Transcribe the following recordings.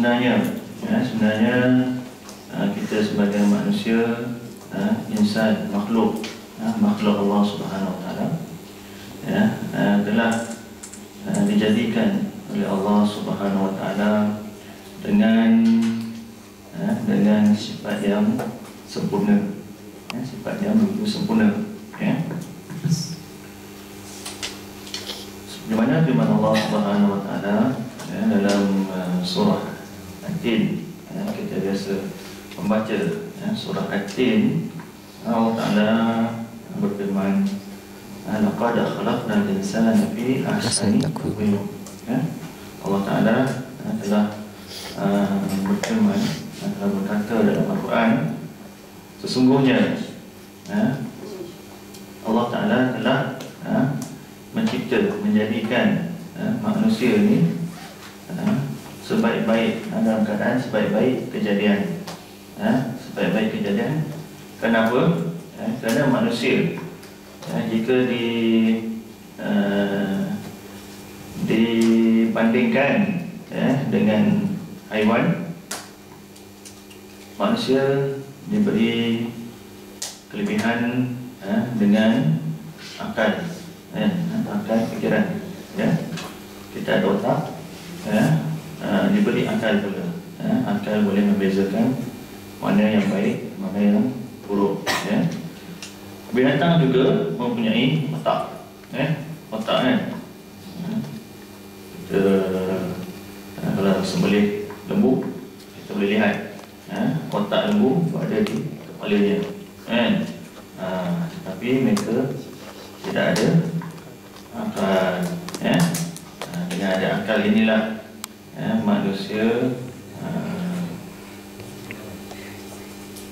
Sebenarnya ya, sebenarnya uh, kita sebagai manusia ha, insan makhluk ha, makhluk Allah Subhanahu Wa Taala ya ha, telah ha, dijadikan oleh Allah Subhanahu Wa Taala dengan ha, dengan sifat yang sempurna ya, sifat yang begitu sempurna ya. Di mana firman Allah Subhanahu Wa Taala ya, dalam uh, surah At-Tin ya, kita biasa membaca ya, surah At-Tin Allah Taala berfirman laqad khalaqna al-insana fi ahsani taqwim. Ya Allah Taala ya, telah uh, berfirman telah berkata dalam Al-Quran sesungguhnya ya, Allah Taala telah ya, mencipta menjadikan ya, manusia ini ya, sebaik-baik dalam keadaan sebaik-baik kejadian. Ya, sebaik-baik kejadian. Kenapa? Ya, kerana manusia ya, jika di uh, dibandingkan ya, dengan haiwan manusia diberi kelebihan ya, dengan akal ya, akal fikiran ya. kita ada otak ya, uh, diberi akal pula ya, akal boleh membezakan mana yang baik, mana yang buruk ya. Binatang juga mempunyai otak ya. Otak kan Kita uh, Kalau sembelih lembu Kita boleh lihat ya. Otak lembu ada di kepalanya kan? Uh, tapi mereka Tidak ada Akal ya. Dengan ada akal inilah Manusia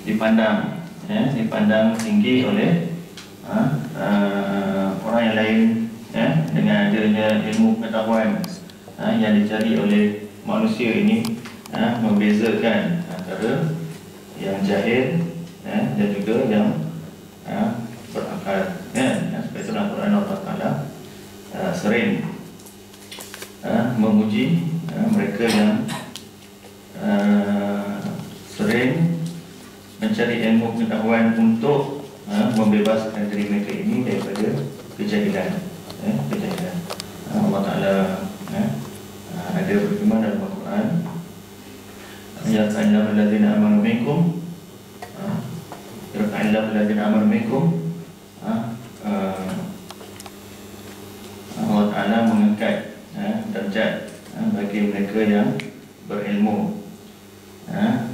dipandang ya, dipandang tinggi oleh ha, uh, orang yang lain ya, dengan adanya ilmu pengetahuan ha, yang dicari oleh manusia ini ha, membezakan antara yang jahil ya, dan juga yang ha, berakal ya, ya, sebab itulah Quran Allah Ta'ala uh, sering uh, memuji mencari ilmu pengetahuan untuk uh, membebaskan diri mereka ini daripada kejahilan eh, kejahilan uh, Allah Ta'ala eh, ada berfirman dalam Al-Quran Ya ta'ala alladhina amanu minkum Ya ta'ala alladhina amanu minkum Allah Ta'ala mengangkat uh, darjat uh, bagi mereka yang berilmu uh,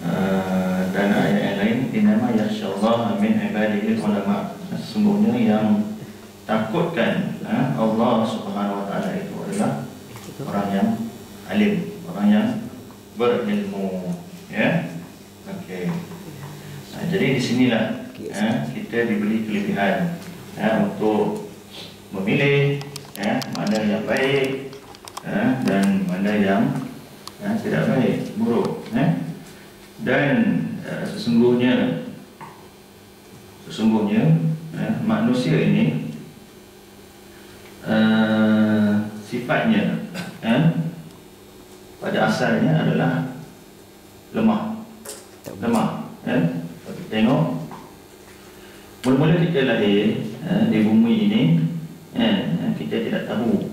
uh, dan ayat inama yakhshallah min ibadihi ulama. Sesungguhnya yang takutkan ha, Allah Subhanahu wa taala itu adalah orang yang alim, orang yang berilmu, ya. Okey. Ha, jadi di sinilah ha, kita diberi kelebihan ha, untuk memilih ha, mana yang baik ha, dan mana yang ha, tidak baik, buruk. Ha. Dan uh, sesungguhnya sesungguhnya uh, manusia ini uh, sifatnya uh, pada asalnya adalah lemah lemah uh, tengok mula-mula kita uh, di bumi ini uh, kita tidak tahu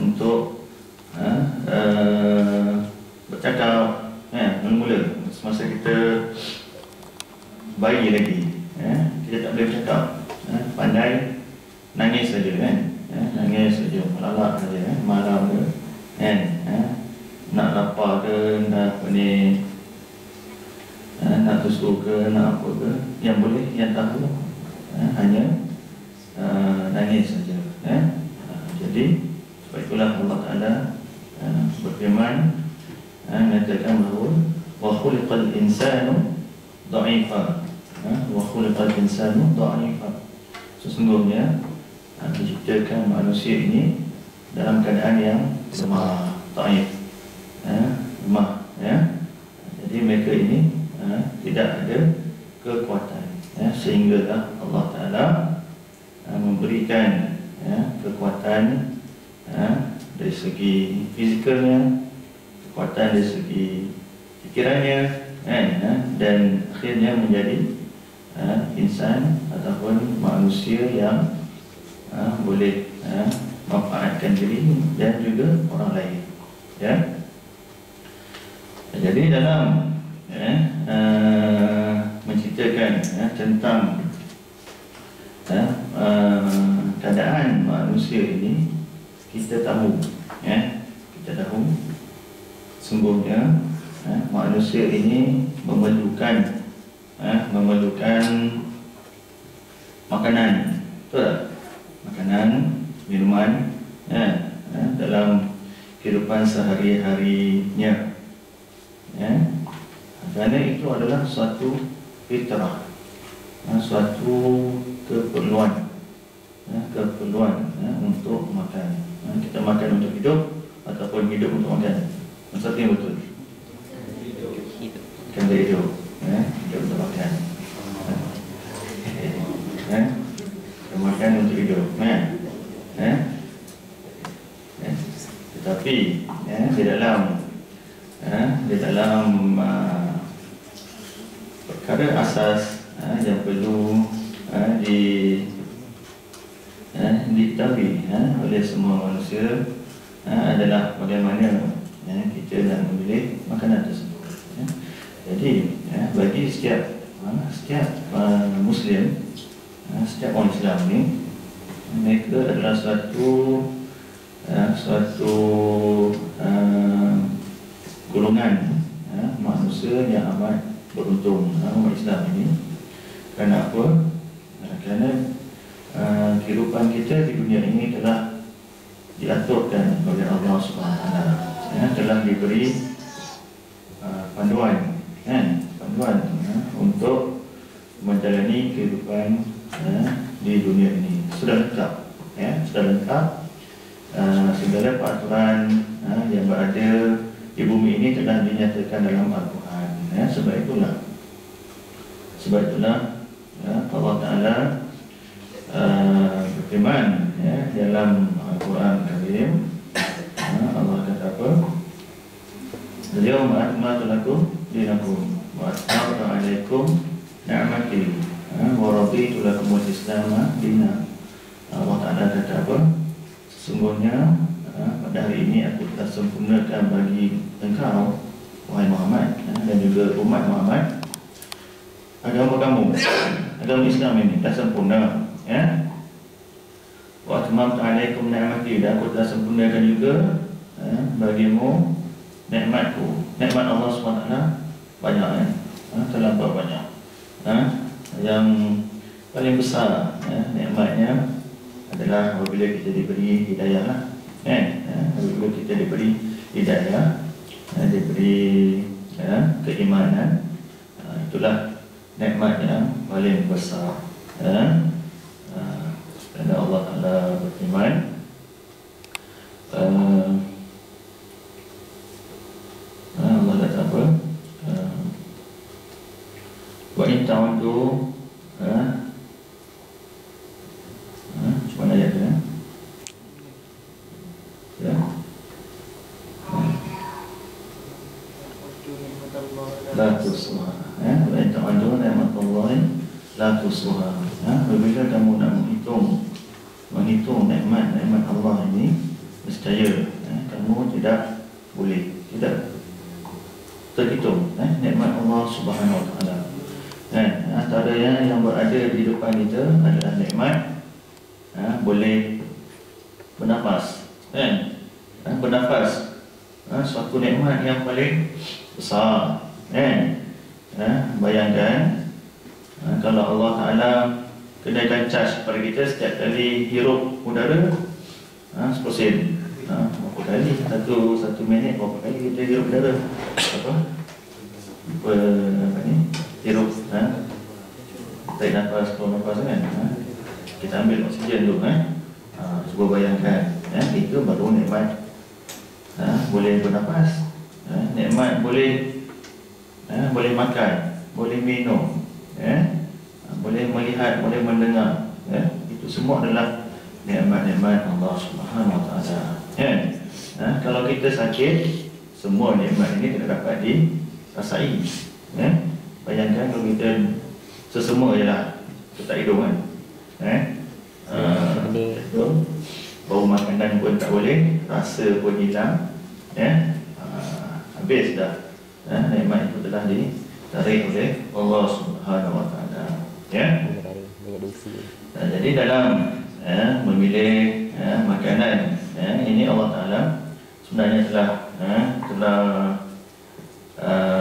untuk bercakap mula-mula. Semasa kita bayi lagi, kita tak boleh cakap, ya, pandai nangis saja kan, nangis saja, melalak saja, ya, marah ke, kan, nak lapar ke, nak apa ni, nak tusuk ke, nak apa ke, yang boleh, yang tahu, hanya uh, nangis saja, ya. Uh, jadi sebab itulah Allah Taala uh, berfirman mengatakan bahawa wa khuliqal insanu dha'ifa wa khuliqal insanu dha'ifa sesungguhnya diciptakan manusia ini dalam keadaan yang lemah dha'if lemah ya jadi mereka ini tidak ada kekuatan ya sehingga Allah taala memberikan ya, kekuatan ya, dari segi fizikalnya kekuatan dari segi pikirannya kan, ha? dan akhirnya menjadi ha, insan ataupun manusia yang ha, boleh ha, memanfaatkan diri dan juga orang lain ya jadi dalam ya, uh, menceritakan ya, tentang ya, uh, keadaan manusia ini kita tahu ya kita tahu sungguhnya eh, manusia ini memerlukan eh, memerlukan makanan. Betul makanan minuman eh, eh, dalam kehidupan sehari-harinya. Eh, kerana itu adalah suatu fitrah eh, suatu keperluan eh, keperluan eh, untuk makan. Eh, kita makan untuk hidup ataupun hidup untuk makan. Yang betul Kan dia hidup ya? Hidup untuk makan ya? Makan untuk hidup ya? Ya? Ya? Tetapi ya, Di dalam ya, Di dalam uh, Perkara asas ya, Yang perlu ya, Di ya, Diketahui ya, Oleh semua manusia ya, Adalah bagaimana ya, kita nak memilih makanan tersebut. Ya. Jadi ya, bagi setiap uh, setiap uh, Muslim, uh, setiap orang Islam ni, mereka adalah suatu uh, suatu uh, golongan uh, manusia yang amat beruntung uh, umat Islam ini. Kerana apa? Uh, kerana uh, kehidupan kita di dunia ini telah diaturkan oleh Allah Subhanahu Wa Taala ya, telah diberi uh, panduan kan panduan ya, untuk menjalani kehidupan ya, di dunia ini sudah lengkap ya sudah lengkap uh, segala peraturan ya, yang berada di bumi ini telah dinyatakan dalam Al-Quran ya sebab itulah sebab itulah ya, Allah Taala uh, berfirman ya dalam Al-Quran Karim apa? Beliau ma'atmatu lakum dinakum wa asma'atu alaikum ni'mati wa raditu lakum al-islam dina Allah Ta'ala kata apa? Sesungguhnya pada hari ini aku telah sempurnakan bagi engkau Wahai Muhammad dan umat Muhammad Agama kamu. Agama Islam ini dah sempurna ya? Wa atmamtu alaikum ni'mati. Dan aku telah sempurnakan juga ya, bagimu nikmatku. Nikmat Allah SWT banyak ya, terlampau banyak ha, yang paling besar ya, nikmatnya adalah apabila kita diberi hidayah lah kan ya, apabila kita diberi hidayah ya, diberi ya, keimanan ha, itulah nikmat yang paling besar ya. ha, kerana Allah Ta'ala berfirman uh, Allah kata apa wa in ta'udu ha, Ha, Cuma ayat dia Ya La tusuha Ya Wa in ta'adu ni'matallahi La tusuha Ya Bila kamu nak menghitung Menghitung nikmat-nikmat Allah ini Nescaya ya? Kamu tidak boleh Tidak terhitung ya? Nikmat Allah subhanahu wa ta'ala. Ya? Antara yang, yang berada di depan kita adalah nikmat ha, boleh bernafas. Kan ha, bernafas. Ha, suatu nikmat yang paling besar. Kan ha, bayangkan ha, kalau Allah Taala kenakan charge kepada kita setiap kali hirup udara ha, 10 sen ha, berapa kali? Satu satu minit berapa kali kita hirup udara? Apa apa, ni? Hirup ha, tarik nafas keluar nafas kan? Ha, kita ambil oksigen dulu eh. Ha, cuba bayangkan eh, itu baru nikmat. Ha, boleh bernafas eh, nikmat boleh eh, boleh makan boleh minum eh, boleh melihat boleh mendengar eh, itu semua adalah nikmat-nikmat Allah Subhanahu Wa Taala. Eh, eh, kalau kita sakit semua nikmat ini tidak dapat dirasai eh, bayangkan kalau kita sesemua ialah kita hidung kan? Eh? Uh, bau makanan pun tak boleh rasa pun hilang. Ya uh, habis dah. Ya nikmat itu telah ditarik oleh Allah Subhanahu wa taala. Ya? Nah, jadi dalam ya, memilih ya, makanan ya, ini Allah taala sebenarnya telah ya, telah uh,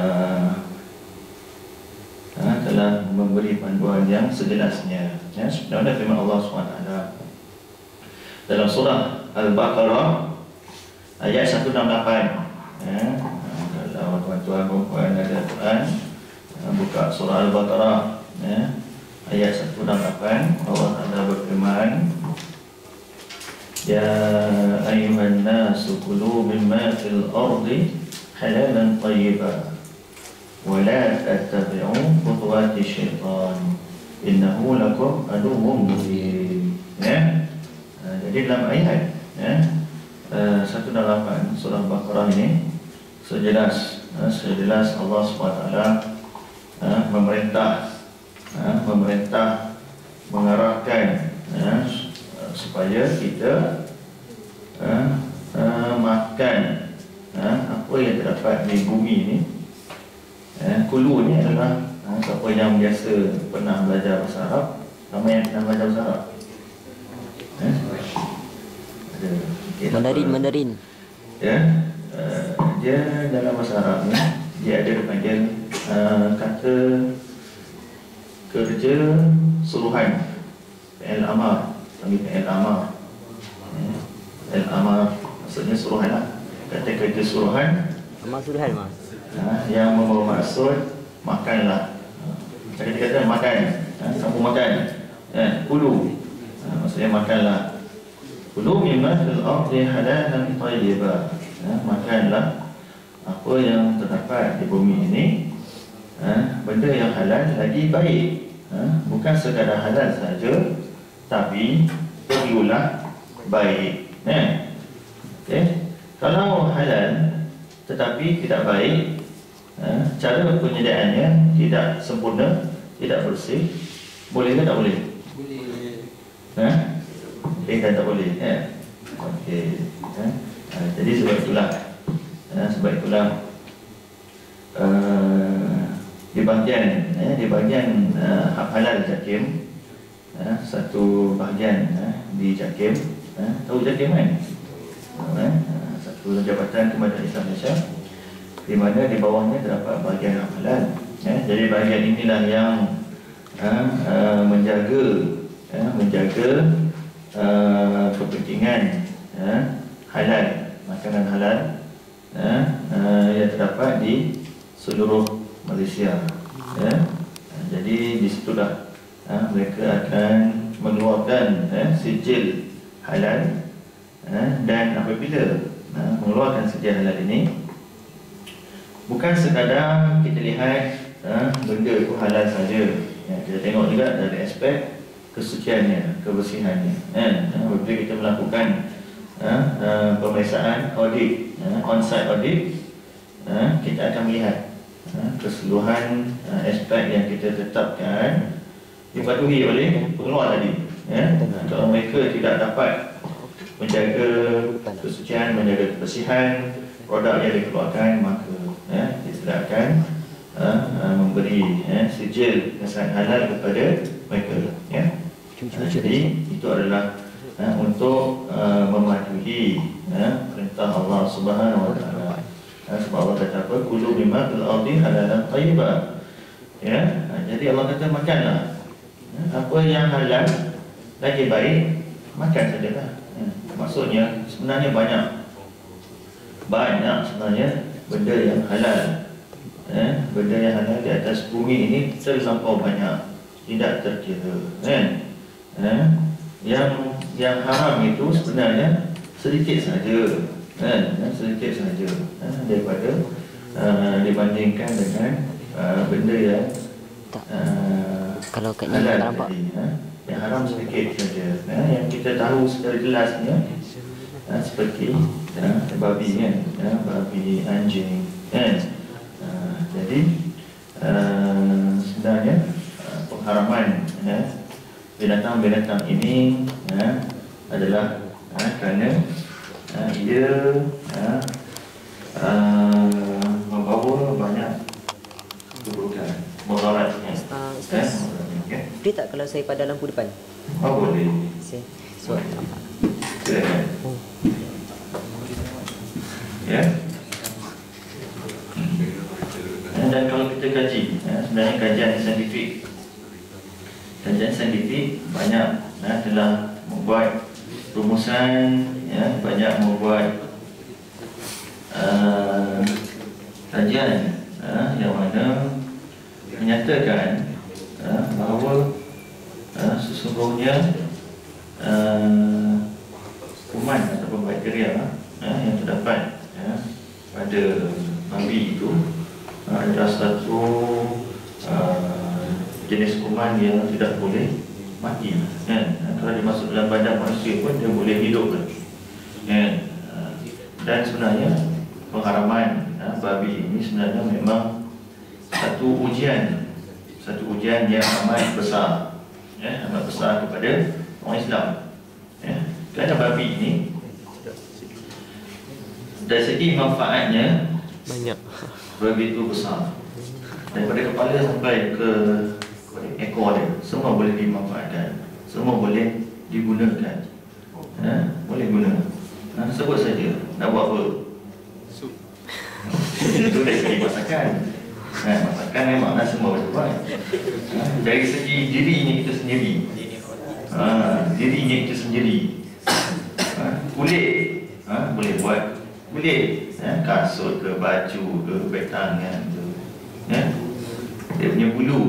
telah memberi panduan yang sejelasnya. Ya, sebenarnya firman Allah SWT dalam surah Al-Baqarah ayat 168. Ya, kalau tuan-tuan perempuan ada Quran, ya, buka surah Al-Baqarah ya, ayat 168 Allah Taala berfirman Ya ayuhan nasu kulu mimma fil ardi halalan tayyiban ولا تتبعوا خطوات الشيطان إنه لكم عدو مبين ya jadi dalam ayat ya satu dan lapan surah Baqarah ini sejelas sejelas Allah SWT memerintah memerintah mengarahkan supaya kita makan apa yang terdapat di bumi ini Eh, kulu ni adalah eh, siapa yang biasa pernah belajar bahasa Arab Ramai yang pernah belajar bahasa Arab? Eh? Ada. Okay, Mandarin, apa? Mandarin. Ya, uh, dia dalam bahasa Arab ni Dia ada dipanggil uh, kata kerja suruhan. PL Amar. Panggil PL Amar. Eh? PL Amar. Maksudnya suruhan lah. Kata kerja suruhan. Amar suruhan mas ha, yang membawa maksud makanlah. Macam kita kata makan, ha, kamu makan. Ya, kulu. Ha, maksudnya makanlah. Kulu mimma fil ardi halalan tayyiba. Ha, makanlah apa yang terdapat di bumi ini. Ha, benda yang halal lagi baik. Ha, bukan sekadar halal saja tapi perlulah baik. Ya. Okay. Kalau halal tetapi tidak baik ha, cara penyediaannya tidak sempurna, tidak bersih, boleh ke tak boleh? Boleh. Ha? Boleh kan tak boleh? Ya. Okey. Ha? Ha, jadi sebab itulah, ha, sebab itulah uh, di bahagian, ya, di bahagian uh, hak halal jakim, ha, satu bahagian ha, di jakim, ha, tahu jakim kan? Ha, satu jabatan Kementerian Islam Malaysia di mana di bawahnya terdapat bahagian amalan. Ya, jadi bahagian inilah yang uh, uh, menjaga uh, menjaga uh, kepentingan uh, halal makanan halal uh, uh, yang terdapat di seluruh Malaysia uh, jadi di situlah uh, mereka akan mengeluarkan uh, sijil halal uh, dan apabila uh, mengeluarkan sijil halal ini bukan sekadar kita lihat uh, benda itu halal saja ya, kita tengok juga dari aspek kesuciannya, kebersihannya kan? Apabila kita melakukan uh, uh, pemeriksaan audit, uh, on-site audit uh, kita akan melihat uh, keseluruhan uh, aspek yang kita tetapkan dipatuhi oleh pengeluar tadi ya? Kalau mereka tidak dapat menjaga kesucian, menjaga kebersihan produk yang dikeluarkan maka ya, kita akan uh, uh, memberi ya, sijil kesan halal kepada mereka ya. Jadi itu adalah untuk uh, mematuhi uh, perintah Allah Subhanahu Wa Taala. Uh, sebab Allah kata apa? Kulu bima fil ardi halalan tayyiba. Ya, jadi Allah kata makanlah. Uh, apa yang halal lagi baik makan sajalah. Uh, maksudnya sebenarnya banyak banyak sebenarnya benda yang halal. Eh, benda yang halal di atas bumi ini terlampau banyak tidak terkira kan? Eh, yang yang haram itu sebenarnya sedikit saja kan? Eh, sedikit saja eh, daripada uh, dibandingkan dengan uh, benda yang uh, kalau kat halal nampak. tadi, eh, yang haram sedikit saja. Eh, yang kita tahu secara jelasnya eh, seperti eh, babi kan eh, babi anjing kan eh, jadi uh, sebenarnya uh, pengharaman ya, binatang-binatang ini ya, adalah uh, kerana uh, ia uh, uh, membawa banyak keburukan mudarat ya. Uh, okay. boleh tak kalau saya pada lampu depan? Oh boleh. Saya suat nampak. Silakan. Oh. Ya. Yeah. dan kalau kita kaji ya, sebenarnya kajian saintifik kajian saintifik banyak ya, telah membuat rumusan ya, banyak membuat uh, kajian ya, yang mana menyatakan uh, bahawa uh, sesungguhnya uh, kuman ataupun bakteria uh, yang terdapat ya, pada babi itu adalah satu uh, jenis kuman yang tidak boleh mati kan? Kalau dia masuk dalam badan manusia pun dia boleh hidup kan? Uh, dan sebenarnya pengharaman babi ini sebenarnya memang satu ujian satu ujian yang amat besar ya, amat besar kepada orang Islam ya. kerana babi ini dari segi manfaatnya banyak begitu besar daripada kepala sampai ke ekor dia semua boleh dimanfaatkan semua boleh digunakan ha? boleh guna ha? sebut saja nak buat apa itu dari segi masakan ha? masakan memang semua boleh buat ha? dari segi dirinya kita sendiri ha? dirinya kita sendiri ha? kulit ha? boleh buat kulit ya, kasut ke baju ke beg tangan ke ya. dia punya bulu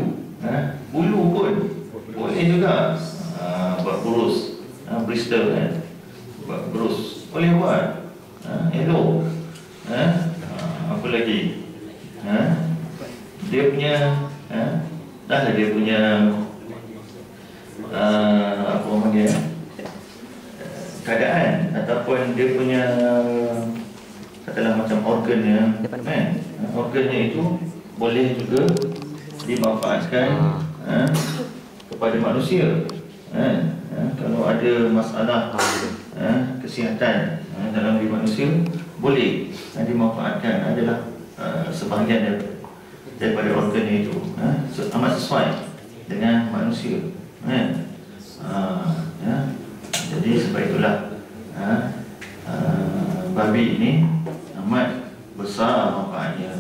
ya. bulu pun boleh juga ha, buat burus ha, Bristol kan buat burus boleh buat ha, elok ha. apa lagi ha. dia punya ha, dah lah dia punya uh, apa nama dia keadaan ataupun dia punya adalah macam organnya kan? Organnya itu boleh juga dimanfaatkan ha, kepada manusia ha, ha, kalau ada masalah ha, kesihatan ha, dalam diri manusia boleh ha, dimanfaatkan. Adalah ha, sebahagian daripada organnya itu ha, amat sesuai dengan manusia ha, ha, ha, jadi sebab itulah ha, ha, babi ini amat besar manfaatnya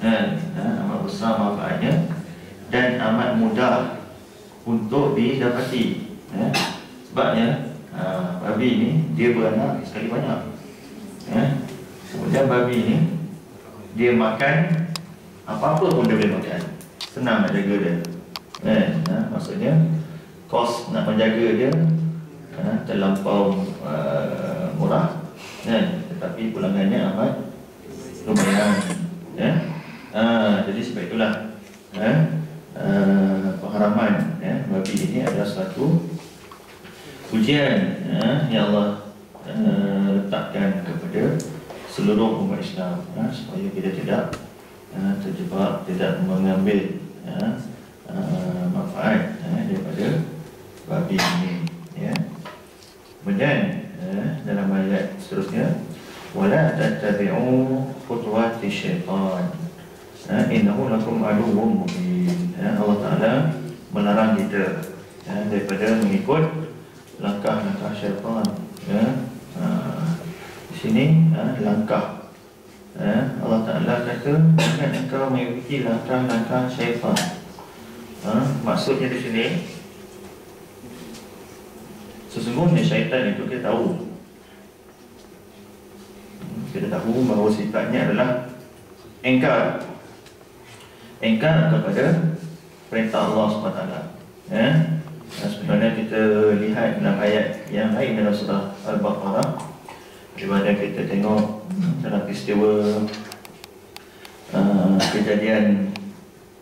dan ya, amat besar manfaatnya dan amat mudah untuk didapati ya. sebabnya uh, babi ni dia beranak sekali banyak ya. kemudian babi ni dia makan apa-apa pun dia boleh makan senang nak jaga dia ya. Ha, maksudnya kos nak menjaga dia ha, terlampau uh, murah ya. tetapi pulangannya amat lumayan ya. Ha, jadi sebab itulah ya. Uh, pengharaman ya, babi ini adalah satu ujian ya, yang Allah uh, letakkan kepada seluruh umat Islam ya, supaya kita tidak uh, terjebak, tidak mengambil ya, uh, manfaat ya, daripada babi ini. Ya. Kemudian ya, dalam ayat seterusnya, wala tattabi'u khutuwati syaitan. Ya, innahu lakum aduwwum mubin. Allah Taala melarang kita ya, daripada mengikut langkah-langkah syaitan. Ya. Ha, di sini ya, langkah. Ya, Allah Taala kata jangan engkau mengikuti langkah-langkah syaitan. Ha, maksudnya di sini sesungguhnya syaitan itu kita tahu. Kita tahu bahawa sifatnya adalah engkar engkar kepada perintah Allah SWT ya? Dan sebenarnya kita lihat dalam ayat yang lain dalam surah Al-Baqarah di mana kita tengok dalam peristiwa uh, kejadian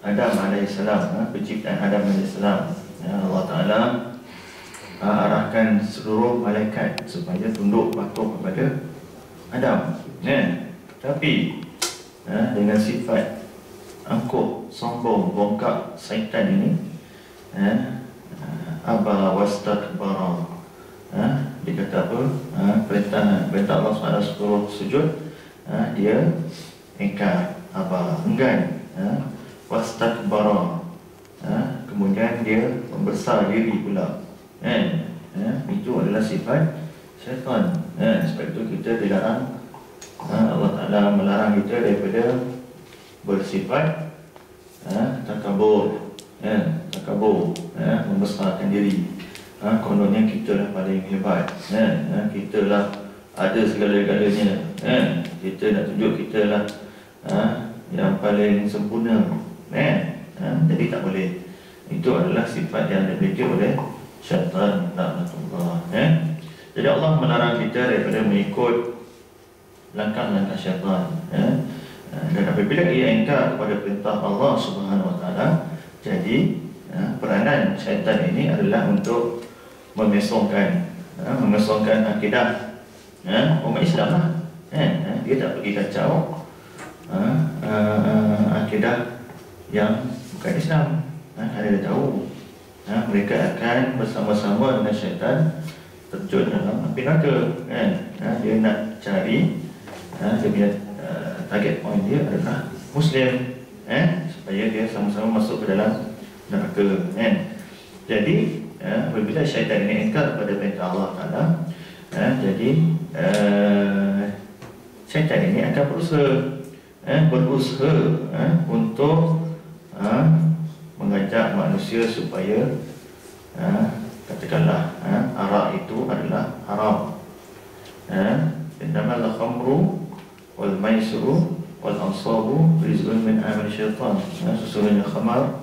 Adam AS uh, penciptaan Adam AS ya, Allah Ta'ala uh, arahkan seluruh malaikat supaya tunduk patuh kepada Adam ya. tapi uh, dengan sifat angkuh, sombong, bongkak syaitan ini eh, Aba wastakbara eh, Dia kata apa? Eh, perintah, perintah Allah SWT suruh sujud eh, Dia engkar Aba, enggan eh, Wastakbara eh, Kemudian dia membesar diri pula eh, eh, Itu adalah sifat syaitan eh, Sebab itu kita dilarang eh, Allah Ta'ala melarang kita daripada bersifat ha, takabur ya, takabur ya, membesarkan diri ha, kononnya kita lah paling hebat ya, ha, kita lah ada segala-galanya ya, kita nak tunjuk kita lah ha, yang paling sempurna ya, ha, jadi tak boleh itu adalah sifat yang dimiliki oleh syaitan Allah ya. jadi Allah melarang kita daripada mengikut langkah-langkah syaitan ya. Dan apabila ia engkar kepada perintah Allah Subhanahu Wa Taala, jadi ya, peranan syaitan ini adalah untuk memesongkan, ya, memesongkan akidah ya, umat Islam lah. Dia tak pergi kacau uh, akidah yang bukan Islam. Ada dia tahu, mereka akan bersama-sama dengan syaitan terjun dalam api neraka. Ya, dia nak cari, dia punya target point dia adalah Muslim eh? Supaya dia sama-sama masuk ke dalam neraka kan? Jadi eh, apabila syaitan ini ingkar kepada perintah Allah Taala eh, jadi eh, syaitan ini akan berusaha eh, berusaha eh, untuk eh, mengajak manusia supaya eh, katakanlah eh, arak itu adalah haram. Eh, innamal khamru wal maisru wal ansabu rizqun min amal syaitan. Ya, sesungguhnya khamar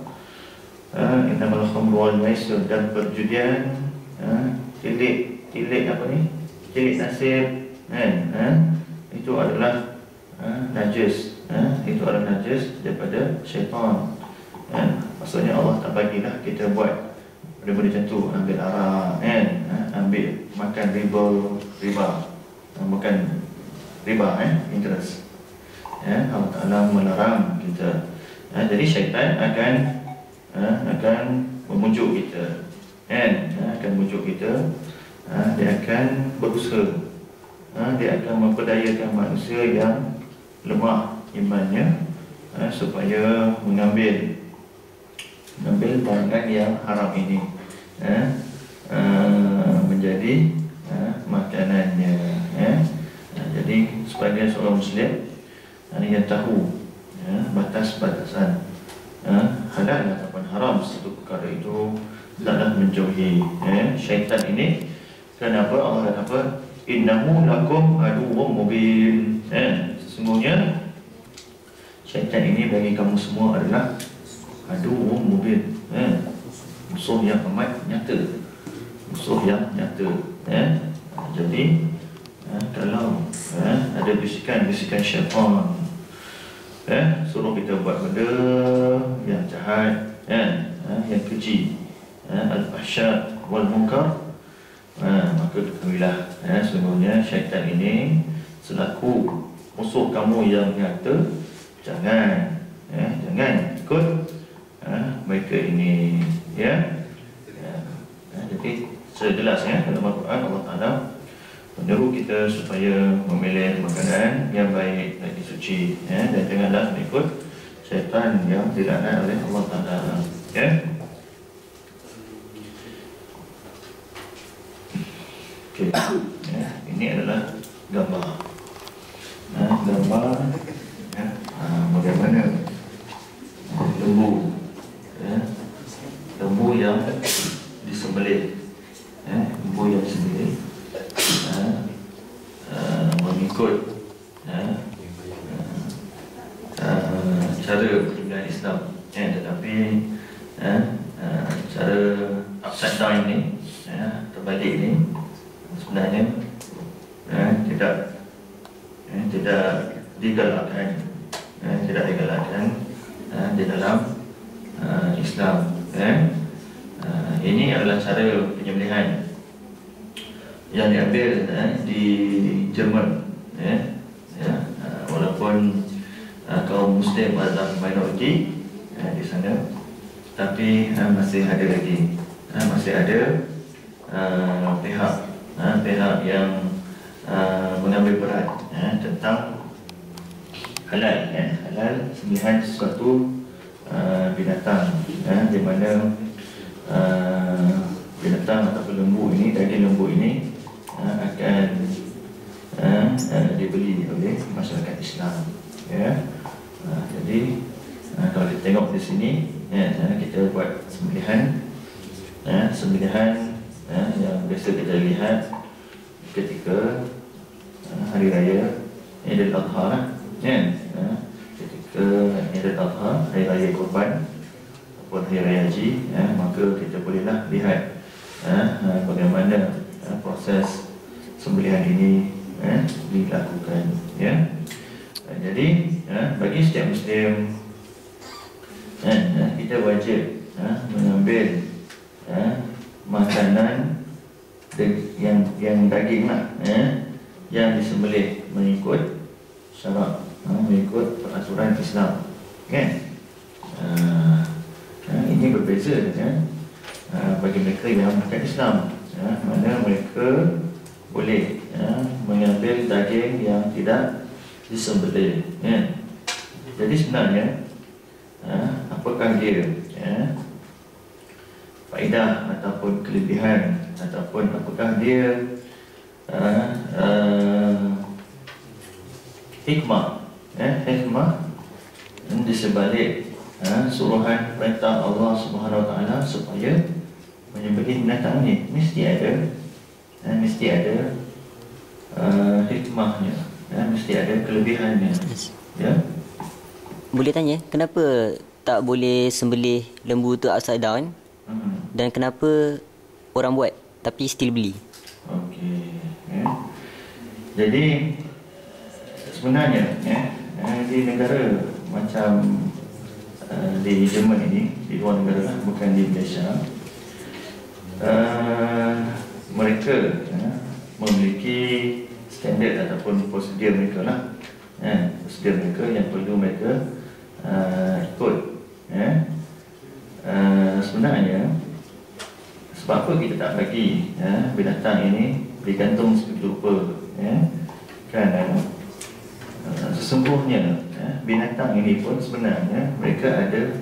uh, innamal khamru wal maisru dan perjudian uh, tilik tilik apa ni? Tilik nasib kan uh, itu adalah uh, najis uh, itu adalah najis daripada syaitan. Uh, maksudnya Allah tak bagilah kita buat benda-benda macam tu ambil arak uh, ambil makan riba riba. Bukan riba eh interest. Ya Allah Taala melarang kita. Ya, jadi syaitan akan ya, akan memujuk kita. Kan ya, akan memujuk kita. Ya, dia akan berusaha. Ya, dia akan memperdayakan manusia yang lemah imannya ya, supaya mengambil mengambil barang yang haram ini. Ya, uh, menjadi uh, makanannya. Ya. Jadi sebagai seorang Muslim Yang tahu ya, Batas-batasan ya, halal ataupun haram satu perkara itu adalah menjauhi eh, syaitan ini kenapa Allah kata apa? Innahu lakum aduwwum mubin eh, sesungguhnya syaitan ini bagi kamu semua adalah aduwwum mubin eh, musuh yang amat nyata. Musuh yang nyata eh, jadi eh, kalau eh, ada bisikan-bisikan syaitan. Eh, suruh kita buat benda yang jahat eh, eh, yang keji. Eh, al-fahsyat wal munkar eh, maka ketahuilah eh, sebenarnya syaitan ini selaku musuh kamu yang nyata jangan eh, jangan ikut eh, mereka ini ya, ya. Eh, jadi secara jelas ya dalam Al-Quran Allah Ta'ala menyeru kita supaya memilih makanan yang baik lagi suci ya, dan janganlah mengikut syaitan yang dilaknat oleh Allah Ta'ala ya. Okay. Ya, ini adalah gambar. Ya, gambar ya, bagaimana? Lembu. Ya, lembu yang disembelih. Ya, lembu yang disembelih uh, mengikut uh, uh, cara perjuangan Islam ya, tetapi cara upside down ini ya, terbalik ini sebenarnya uh, tidak tidak digalakkan tidak digalakkan di dalam Islam ya. ini adalah cara penyembelihan yang diambil eh, di Jerman eh, ya, uh, walaupun uh, kaum muslim adalah minoriti eh, di sana tapi uh, masih ada lagi uh, masih ada uh, pihak uh, pihak yang uh, mengambil berat uh, tentang halal eh, halal sembelihan sesuatu uh, binatang eh, di mana uh, binatang atau lembu ini daging lembu ini akan uh, uh, dibeli oleh masyarakat Islam ya. Uh, jadi uh, kalau kita tengok di sini ya, uh, kita buat sembelihan uh, sembelihan uh, yang biasa kita lihat ketika hari raya Idul Adha ya ketika Idul Adha hari raya Korban ataupun hari raya Haji ya, maka kita bolehlah lihat uh, bagaimana uh, proses sembelihan ini eh, dilakukan ya. Uh, jadi uh, bagi setiap muslim uh, uh, kita wajib uh, mengambil uh, makanan yang yang daging lah uh, yang disembelih mengikut syarat uh, mengikut peraturan Islam kan uh, uh, ini berbeza ya bagi mereka yang bukan Islam ya, mana mereka boleh ya, mengambil daging yang tidak disembelih ya. jadi sebenarnya ya, apakah dia ya, faedah ataupun kelebihan ataupun apakah dia uh, uh, hikmah ya, hikmah di sebalik uh, suruhan perintah Allah Subhanahu Wa Taala supaya menyembelih binatang ni mesti ada dan mesti ada uh, hikmahnya dan mesti ada kelebihannya ya. Boleh tanya kenapa tak boleh sembelih lembu tu upside down? Hmm. dan kenapa orang buat tapi still beli? Okey ya. Jadi sebenarnya ya di negara macam uh, di Jerman ini di luar negara lah, bukan di Malaysia uh, mereka ya, memiliki standard ataupun prosedur mereka lah ya, prosedur mereka yang perlu mereka uh, ikut ya. uh, sebenarnya sebab apa kita tak bagi ya, binatang ini digantung seperti rupa ya. kerana uh, sesungguhnya ya, binatang ini pun sebenarnya mereka ada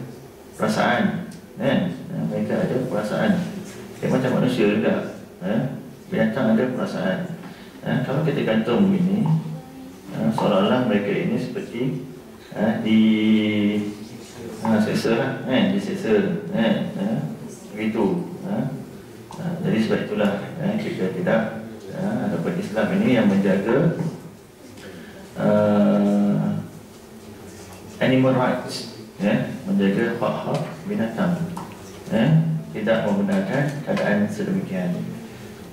perasaan ya. mereka ada perasaan ya, macam manusia juga eh, binatang ada perasaan. Eh, kalau kita gantung begini, eh, seolah-olah mereka ini seperti eh, di ha, seksa lah eh, diseksa eh, eh, begitu ha. Ha, jadi sebab itulah eh, kita tidak ha, dapat Islam ini yang menjaga uh, animal rights ya, menjaga hak-hak binatang ya, tidak membenarkan keadaan sedemikian.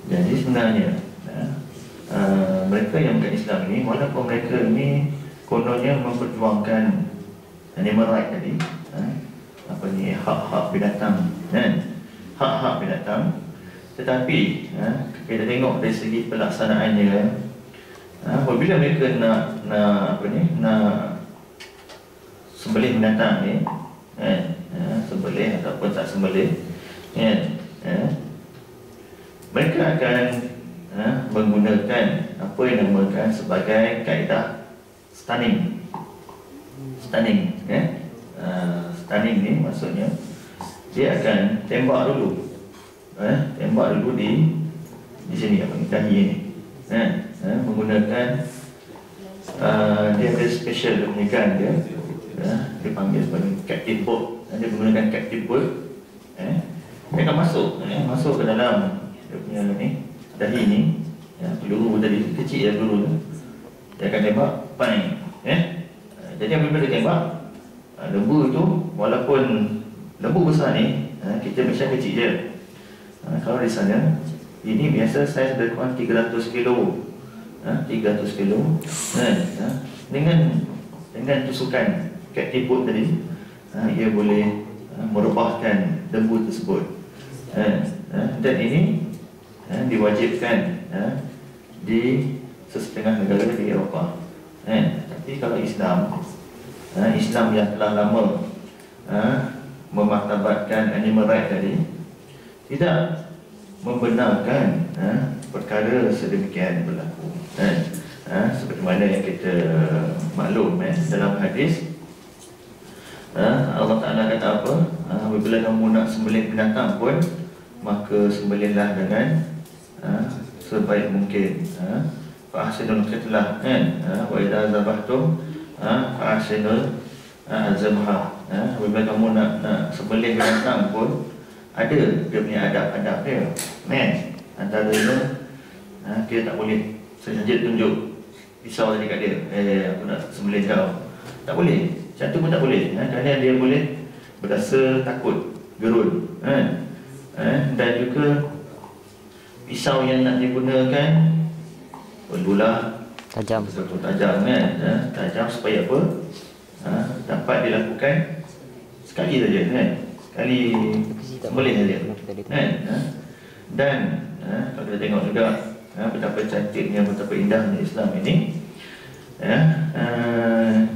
Jadi sebenarnya ya, uh, mereka yang bukan Islam ini walaupun mereka ini kononnya memperjuangkan animal right tadi ha, apa ni hak-hak binatang kan hak-hak binatang. Tetapi ha, kita tengok dari segi pelaksanaannya ha, apabila mereka nak nak apa ni nak sembelih binatang ni kan ha, sembelih ataupun tak sembelih kan? Ha, mereka akan ha, menggunakan apa yang dinamakan sebagai kaedah stunning. Stunning ya? Uh, stunning ni maksudnya dia akan tembak dulu. Eh, tembak dulu di di sini apa ni? Dahi ni. Eh, eh, menggunakan uh, dia ada special dia punya gun dia. Eh, dia panggil sebagai captive bolt. Dia menggunakan captive bolt. Eh, dia akan masuk. Eh, masuk ke dalam dia punya ni dahi ni. Ya, peluru tadi kecil ya peluru tu. Dia akan tembak bang eh jadi apabila dia tembak? Uh, lembu tu walaupun lembu besar ni uh, kita macam kecil je. Uh, kalau di sana ini biasa lebih kurang 300 kilo. Uh, 300 kilo. Uh, uh, dengan dengan tusukan catipult tadi ia boleh merebahkan lembu tersebut dan ini uh, diwajibkan di sesetengah negara di Eropah. Tapi kalau Islam ha, Islam yang telah lama ha, memaktabatkan animal right tadi tidak membenarkan ha, perkara sedemikian berlaku. Ha, ha, seperti mana yang kita maklum eh, dalam hadis ha, Allah Ta'ala kata apa? Ha, apabila kamu nak sembelih binatang pun maka sembelihlah dengan ha, sebaik mungkin ha, fa'asinul qitlah kan? Ha, wa idha zabahtum ha, fa'asinul ha, zabha ha, apabila kamu nak, nak sembelih binatang pun ada dia punya adab-adab dia men antaranya ha, kita tak boleh sengaja tunjuk pisau tadi kat dia. Eh aku nak sembelih kau. Tak boleh. Macam tu pun tak boleh. Ha, kerana dia boleh berasa takut gerun ha, ha, dan juga pisau yang nak digunakan perlulah Tajam. betul tajam kan ha? tajam supaya apa ha? dapat dilakukan sekali saja kan sekali boleh saja kan ha? dan ha? kalau kita tengok juga ha? betapa cantiknya betapa indahnya Islam ini ya ha?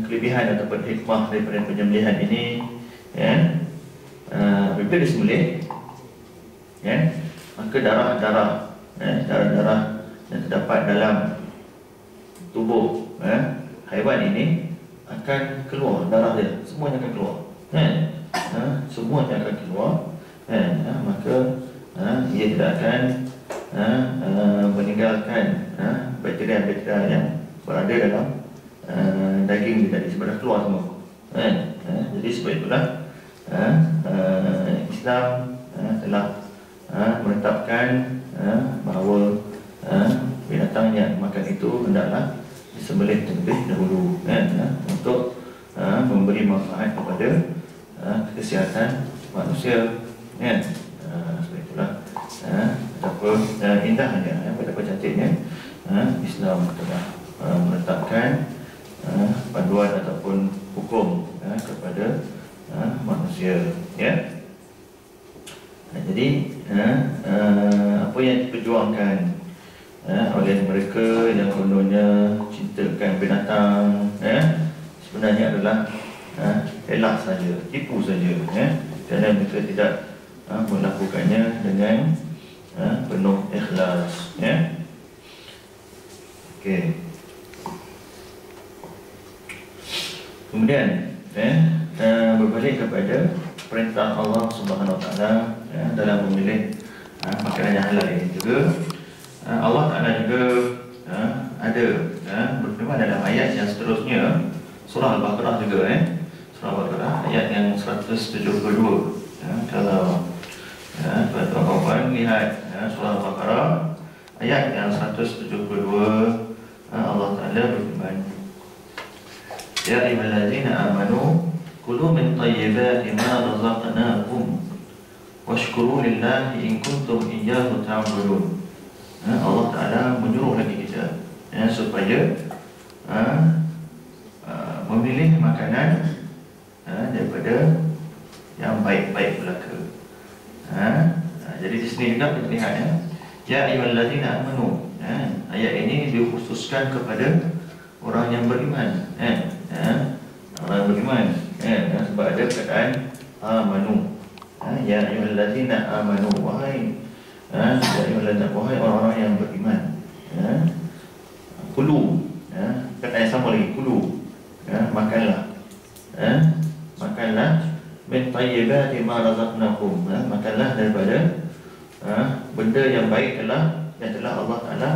kelebihan ataupun hikmah daripada penyembelihan ini ya uh, bila disembelih ya maka darah-darah ya, darah-darah yang terdapat dalam tubuh eh, haiwan ini akan keluar darah dia. Semuanya akan keluar eh, eh, semuanya akan keluar eh, eh, maka eh, ia tidak akan eh, eh, meninggalkan eh, bakteria-bakteria yang berada dalam eh, daging dia tadi. Sebenarnya keluar semua eh, eh, jadi sebab itulah eh, eh, Islam eh, telah eh, menetapkan eh, bahawa eh, binatang yang makan itu hendaklah disembelih terlebih dahulu kan? Ya, untuk uh, memberi manfaat kepada uh, kesihatan manusia kan? Uh, sebab itulah uh, betapa uh, indahnya ya, betapa cantiknya uh, Islam telah uh, menetapkan uh, panduan ataupun hukum uh, kepada uh, manusia ya jadi uh, uh, apa yang diperjuangkan eh, oleh mereka yang kononnya cintakan binatang sebenarnya adalah elak saja, tipu saja kerana mereka tidak melakukannya dengan penuh ikhlas eh. Okay. Kemudian eh, berbalik kepada perintah Allah Subhanahu Wa Taala eh, dalam memilih eh, makanan yang halal ini juga Ha, Allah Ta'ala juga ha, ada ha, berfirman dalam ayat yang seterusnya surah Al-Baqarah juga eh surah Al-Baqarah ayat yang 172 ya, kalau ya, tuan-tuan lihat ya, surah Al-Baqarah ayat yang 172 ya, Allah Ta'ala berfirman Ya ayyuhallazina amanu kulu min tayyibati ma razaqnakum washkuru lillahi in kuntum iyyahu ta'budun ya, Allah Ta'ala menyuruh lagi kita ya, supaya ha, uh, memilih makanan uh, daripada yang baik-baik belaka. Ha? Uh, jadi di sini juga kita lihat ya. Ya ayyuhallazina amanu. Ha? Ayat ini dikhususkan kepada orang yang beriman. Ha? Ha? Orang beriman. Ha? Ha? Sebab ada perkataan amanu. Ha? Ya ayyuhallazina amanu. Wahai ha? Ya ayyuhallazina wahai orang-orang yang beriman. Ha? Kulu ya, Kata yang sama lagi Kulu ya, Makanlah ya, Makanlah Min tayyibati ma razaqnakum ya, Makanlah daripada ya, Benda yang baik telah Yang telah Allah Ta'ala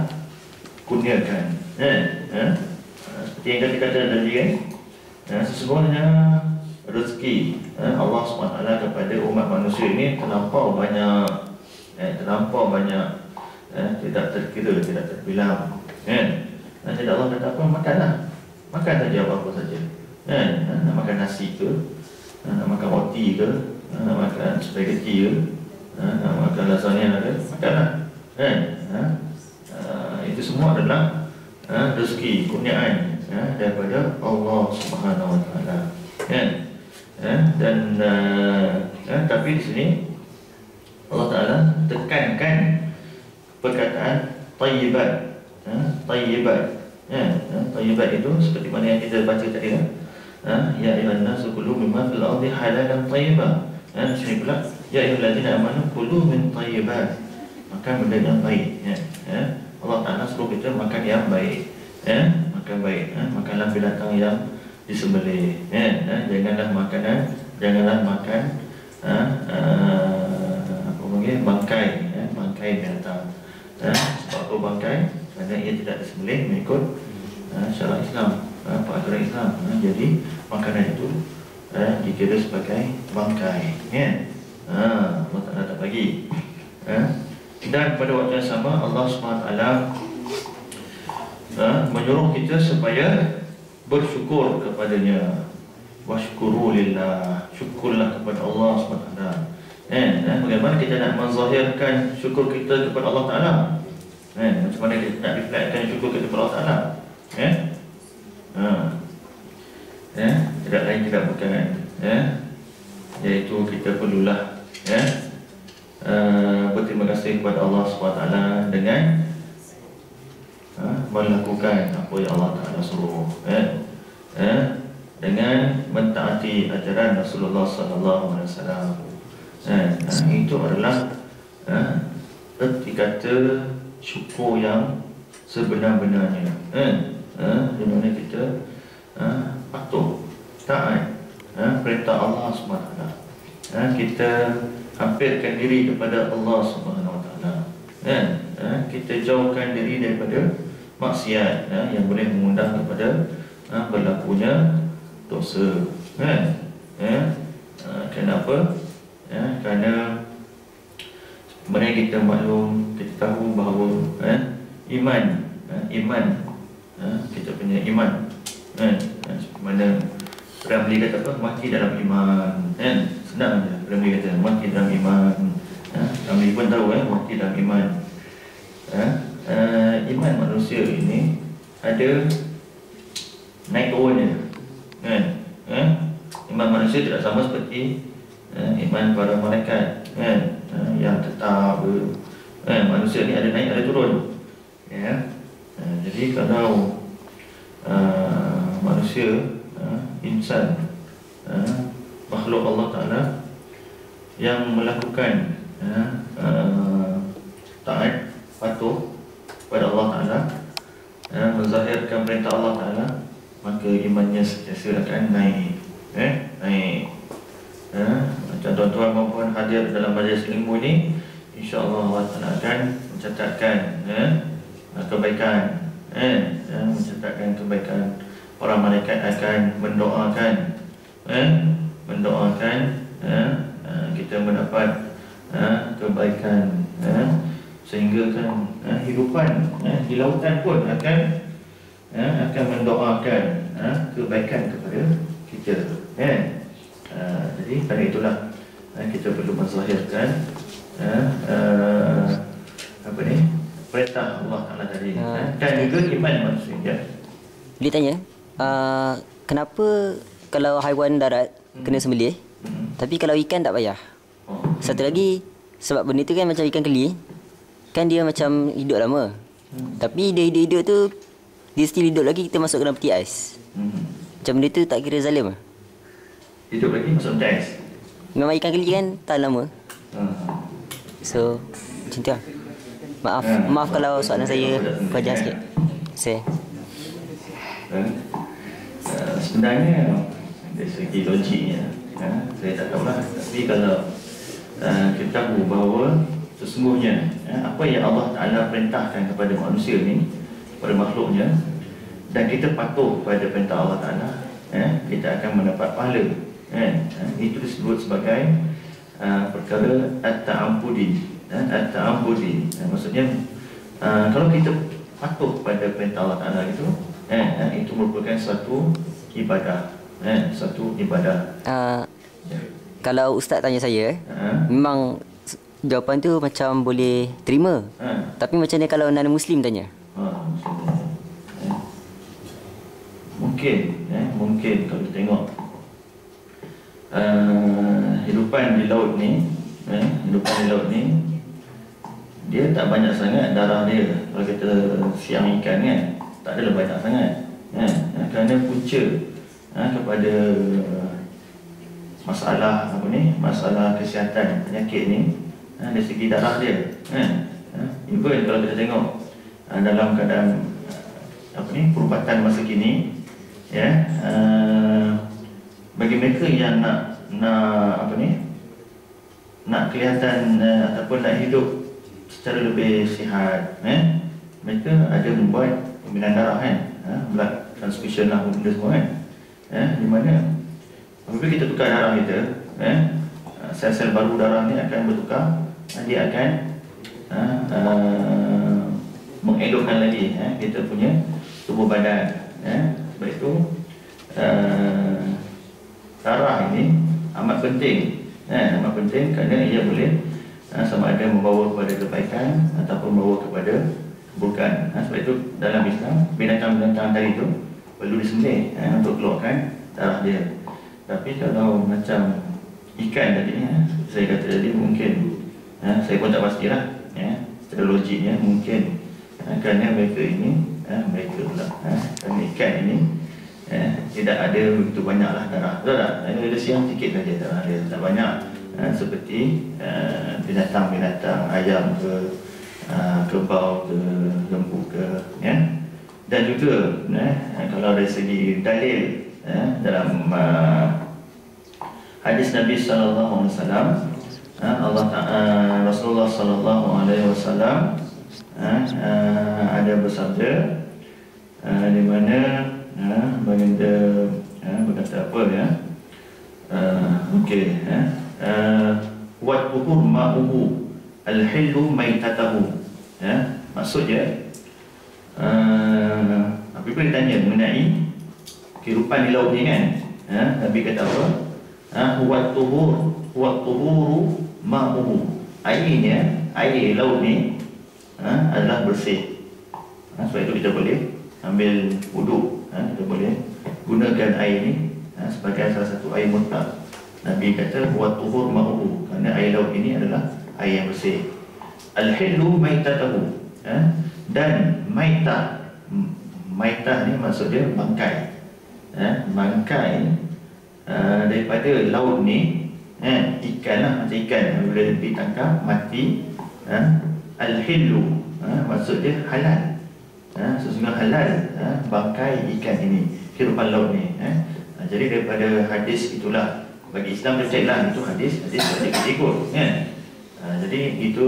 Kurniakan ya, ya. Seperti yang kata kata tadi kan ya, Sesungguhnya Rezeki ya, Allah SWT kepada umat manusia ini Terlampau banyak ya, Terlampau banyak ya, Tidak terkira, tidak terbilang ya. Nanti Allah kata apa? Makanlah Makan saja apa-apa saja kan? Nak makan nasi ke Nak makan roti ke Nak makan spaghetti ke Nak makan lasagna ke Makanlah kan? Ha? Uh, itu semua adalah uh, rezeki, kurniaan uh, daripada Allah Subhanahu Wa Taala. Kan? Uh, dan uh, uh, tapi di sini Allah Taala tekankan perkataan tayyibat. Ha, tayyibat. Ya, ha, tayyibat itu seperti mana yang kita baca tadi kan ha, ya ayuhan nasu kulu mimma fil ardi halalan tayyiba. Ha, sini pula ya ayuhan ladina amanu kulu min tayyibat. Makan benda yang baik ya, ya. Allah Ta'ala suruh kita makan yang baik. Ya, makan baik. Ha, makanlah binatang yang disembelih ya, ya. janganlah makanan janganlah makan ha, uh, apa panggil bangkai ya, bangkai binatang ya, sebab apa bangkai kerana ia tidak disembelih mengikut uh, syarat Islam, uh, peraturan Islam. Uh, jadi makanan itu uh, dikira sebagai bangkai. Ya. Uh, Allah Taala tak bagi. Uh, dan pada waktu yang sama Allah SWT uh, menyuruh kita supaya bersyukur kepadanya. Washkuru lillah. Syukurlah kepada Allah SWT. Eh, eh, bagaimana kita nak menzahirkan syukur kita kepada Allah Ta'ala? Eh, macam mana kita nak reflektkan syukur kita kepada Allah Ta'ala? Eh? Ha. Eh, tidak lain tidak bukan Eh? Iaitu kita perlulah Eh? Uh, Berterima kasih kepada Allah SWT Dengan uh, Melakukan apa yang Allah Ta'ala suruh Eh Eh Dengan mentaati ajaran Rasulullah SAW Eh, uh, itu adalah eh, erti kata syukur yang sebenar-benarnya. Eh, eh, di mana kita eh, patuh, taat eh, perintah Allah SWT. Eh, kita hampirkan diri kepada Allah SWT. Eh, eh, kita jauhkan diri daripada maksiat eh, yang boleh mengundang kepada eh, berlakunya dosa. Eh, eh, eh, kenapa? Ya, kerana sebenarnya kita maklum kita tahu bahawa eh, iman eh, iman eh, kita punya iman eh, eh, mana Ramli kata apa mati dalam iman eh, senang je Ramli kata mati dalam iman eh, Ramli pun tahu eh, mati dalam iman eh, eh, iman manusia ini ada naik turunnya eh, eh, iman manusia tidak sama seperti eh, iman para malaikat kan? Eh, yang tetap eh, manusia ni ada naik ada turun ya? Eh, jadi kalau uh, manusia uh, insan uh, makhluk Allah taala yang melakukan uh, uh, taat patuh pada Allah taala. Uh, menzahirkan perintah Allah taala maka imannya sentiasa akan naik eh naik. Ya, macam tuan-tuan maupun hadir dalam majlis ilmu ini InsyaAllah Allah akan mencatatkan ya, kebaikan ya, ya, Mencatatkan kebaikan. Para malaikat akan mendoakan eh, mendoakan eh, eh, kita mendapat eh, kebaikan eh, sehingga kan eh, hidupan eh, di lautan pun akan eh, akan mendoakan eh, kebaikan kepada kita eh. Eh, jadi kerana itulah eh, kita perlu menzahirkan eh, eh, apa ni perintah Allah Taala tadi Ha. eh, dan juga iman manusia ya. Boleh tanya, uh, kenapa kalau haiwan darat kena sembelih, Hmm. tapi kalau ikan tak payah? Oh. Satu lagi, sebab benda tu kan macam ikan keli, kan dia macam hidup lama. Hmm. Tapi dia hidup-hidup tu, dia still hidup lagi, kita masuk dalam peti ais. Hmm. Macam benda tu tak kira zalim ah? Hidup lagi masuk test. Memang ikan keli kan tahan lama. Hmm. So, macam tu lah. Maaf, Hmm. maaf kalau soalan saya pelajar sikit. Saya. Eh, eh, sebenarnya dari segi logiknya eh, saya tak tahu lah tapi kalau eh, kita tahu bahawa sesungguhnya eh, apa yang Allah Ta'ala perintahkan kepada manusia ni kepada makhluknya dan kita patuh pada perintah Allah Ta'ala eh, kita akan mendapat pahala eh, eh, itu disebut sebagai eh, perkara at-ta'ampudi eh, at-ta'ampudi eh, maksudnya eh, kalau kita patuh pada perintah Allah Ta'ala itu eh, eh, itu merupakan suatu ibadah eh, suatu ibadah Uh, ya. kalau ustaz tanya saya, Ha? memang jawapan tu macam boleh terima. Ha? Tapi macam ni kalau non muslim tanya? Ha, eh. Mungkin eh, Mungkin kalau kita tengok uh, Hidupan di laut ni eh, Hidupan di laut ni Dia tak banyak sangat darah dia Kalau kita siang ikan kan Tak adalah banyak sangat eh, eh, Kerana punca eh, Kepada Masalah apa ni Masalah kesihatan penyakit ni eh, Dari segi darah dia eh, eh, Even kalau kita tengok uh, dalam keadaan uh, apa ni perubatan masa kini ya uh, bagi mereka yang nak nak apa ni nak kelihatan uh, ataupun nak hidup secara lebih sihat eh mereka ada membuat pembinaan darah kan uh, blood transfusion lah benda semua kan eh di mana apabila kita tukar darah kita eh sel-sel baru darah ni akan bertukar dia akan uh, uh, mengelokkan lagi eh, kita punya tubuh badan eh. sebab itu uh, darah ini amat penting eh, amat penting kerana ia boleh uh, sama ada membawa kepada kebaikan ataupun membawa kepada keburukan eh, sebab itu dalam Islam binatang-binatang tadi itu perlu disembelih eh, untuk keluarkan darah dia tapi kalau macam ikan tadi eh, saya kata tadi mungkin eh, saya pun tak pastilah eh, secara logiknya mungkin Ha, kerana mereka ini ha, mereka pula ha, ikan ini ha, tidak ada begitu banyaklah darah. Betul tak? Hanya ada siang sikit saja darah dia. Tak banyak ha, seperti ha, binatang-binatang ayam ke ha, kerbau ke lembu ke ya. Dan juga ha, kalau dari segi dalil ha, dalam uh, hadis Nabi sallallahu alaihi wasallam ha, Allah Taala Rasulullah sallallahu alaihi wasallam ha, uh, ada bersabda di mana baginda berkata apa ya okey ya wa tuhur ma'uhu al-hillu maitatahu ya maksudnya uh, apabila ditanya mengenai kehidupan di laut ni kan ha, Nabi kata apa? Ha, huwa tuhur huwa tuhuru ma'uhu airnya air laut ni ha, adalah bersih. Ha, sebab itu kita boleh ambil wuduk. Ha, kita boleh gunakan air ini ha, sebagai salah satu air mutlak. Nabi kata buat tuhur ma'uhu kerana air laut ini adalah air yang bersih. Al-hillu maitatahu. Ha, dan maitah. Maitah ni maksud dia bangkai. Ha, bangkai uh, daripada laut ni ha, ikan lah macam ikan bila ditangkap mati ha, Al-Hillu ha, Maksud dia halal ha, Sesungguhnya halal ha, Bangkai ikan ini Kehidupan laut ni ha. Ha, Jadi daripada hadis itulah Bagi Islam dia percayalah Itu hadis Hadis kita ikut ha, Jadi itu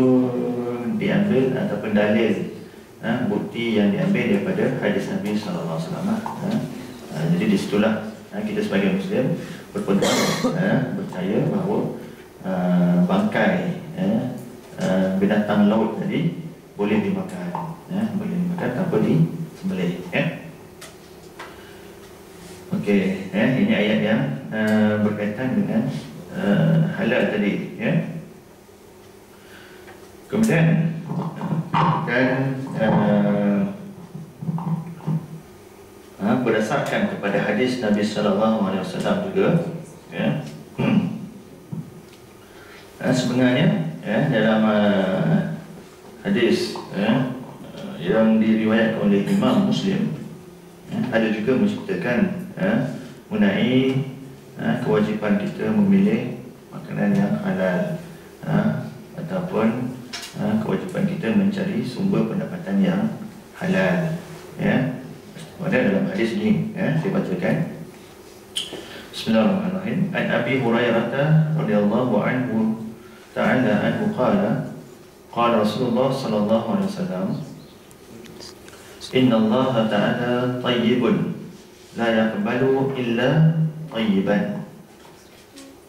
Diambil ataupun dalil ha, Bukti yang diambil daripada Hadis Nabi SAW ha. ha, Jadi disitulah ha, Kita sebagai Muslim berpendapat eh, percaya bahawa uh, bangkai eh, uh, binatang laut tadi boleh dimakan eh, boleh dimakan tanpa disembelih eh. Okey, eh, ini ayat yang uh, berkaitan dengan uh, halal tadi ya. Kemudian dan uh, uh, berdasarkan kepada hadis Nabi sallallahu alaihi wasallam juga ya. Hmm. Uh, sebenarnya ya dalam uh, hadis ya, uh, yang diriwayatkan oleh Imam Muslim ya, ada juga menceritakan ya, mengenai ya, kewajipan kita memilih makanan yang halal ya, ataupun ha, kewajipan kita mencari sumber pendapatan yang halal ya ada dalam hadis ini ya saya bacakan Bismillahirrahmanirrahim An Abi Hurairah radhiyallahu anhu ta'ala anhu qala qala Rasulullah sallallahu alaihi wasallam Inna Allah ta'ala tayyibun la yaqbalu illa tayyiban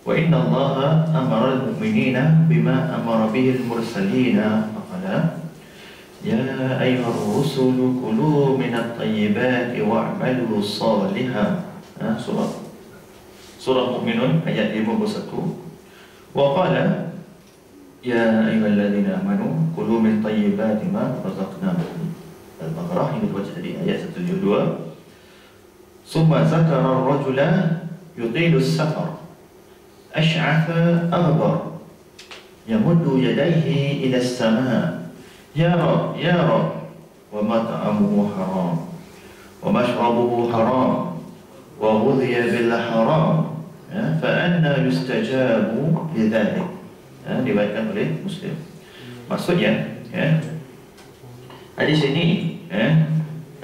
وإن الله أمر المؤمنين بما أمر به المرسلين فقال يا أيها الرسل كلوا من الطيبات واعملوا صالحا. سورة سورة مؤمنون آيات 51 وقال يا أيها الذين آمنوا كلوا من طيبات ما رزقناكم. البقرة ini dibaca tadi ayat 172 ثم ذكر الرجل يطيل السفر أشعث أغبر يمد يديه إلى السماء. Ya Rab, Ya Rab. Wa mat'amuhu haram. Wa mashrabuhu haram. Wa hudhiya billah haram. Ya, Fa anna yustajabu lidhalik. Ya, Dibatkan oleh Muslim. Maksudnya ya, Hadis ini ya,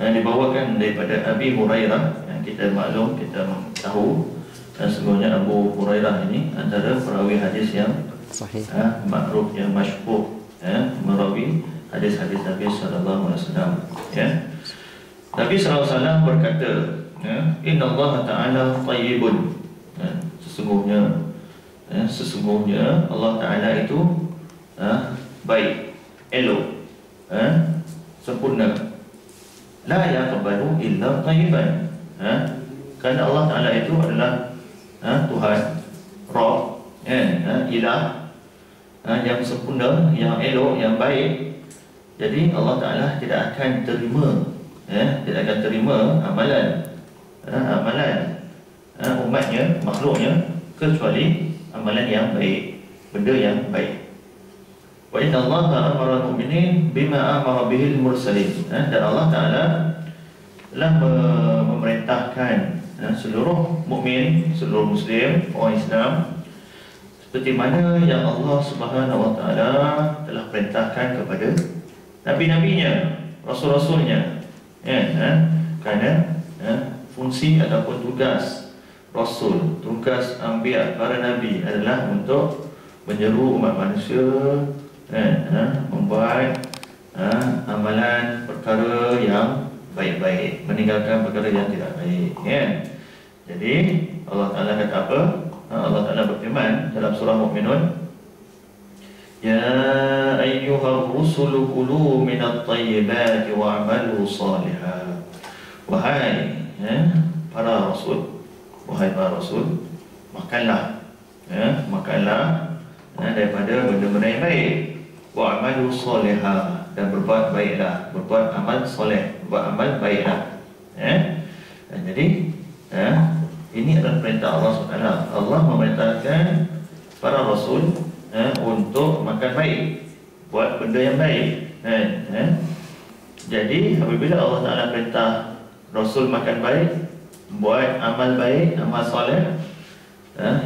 yang dibawakan daripada Abi Hurairah. Yang kita maklum kita tahu. Dan sebenarnya Abu Hurairah ini antara perawi hadis yang sahih. Ya, ha, makruf yang masyhur ya, merawi hadis-hadis Nabi sallallahu alaihi wasallam, ya. Nabi sallallahu alaihi wasallam berkata, ya, Inna Allah Taala tayyibun. Ya, sesungguhnya ya, sesungguhnya Allah Taala itu ya, baik, elok, ya, sempurna. La yaqbalu illa tayyiban. Ya, kerana Allah Taala itu adalah ha, Tuhan Roh ya, ha, Ilah ha, Yang sempurna Yang elok Yang baik Jadi Allah Ta'ala tidak akan terima ya, Tidak akan terima Amalan ha, Amalan ha, Umatnya Makhluknya Kecuali Amalan yang baik Benda yang baik Wa inna Allah amara al-mu'minin bima amara bihil mursalin. Dan Allah Taala telah memerintahkan ya, seluruh mukmin, seluruh muslim, orang Islam seperti mana yang Allah Subhanahu Wa Taala telah perintahkan kepada nabi-nabinya, rasul-rasulnya. Ya, ya, kerana ya, fungsi ataupun tugas rasul, tugas anbiya para nabi adalah untuk menyeru umat manusia ya, ya, membuat ya, amalan perkara yang baik-baik meninggalkan perkara yang tidak baik ya. Jadi Allah Taala kata apa? Ha, Allah Taala berfirman dalam surah mukminun ya ayyuhar rusul kulu minat tayyibati wa'malu salihan wahai ya para rasul wahai para rasul makanlah ya makanlah ya, daripada benda-benda yang baik wa'malu salihan dan berbuat baiklah berbuat amal soleh buat amal baiklah. Eh? Dan jadi, eh, ini adalah perintah Allah SWT. Allah memerintahkan para rasul eh, untuk makan baik, buat benda yang baik. Eh? Eh? Jadi, apabila Allah Taala perintah rasul makan baik, buat amal baik, amal soleh, eh,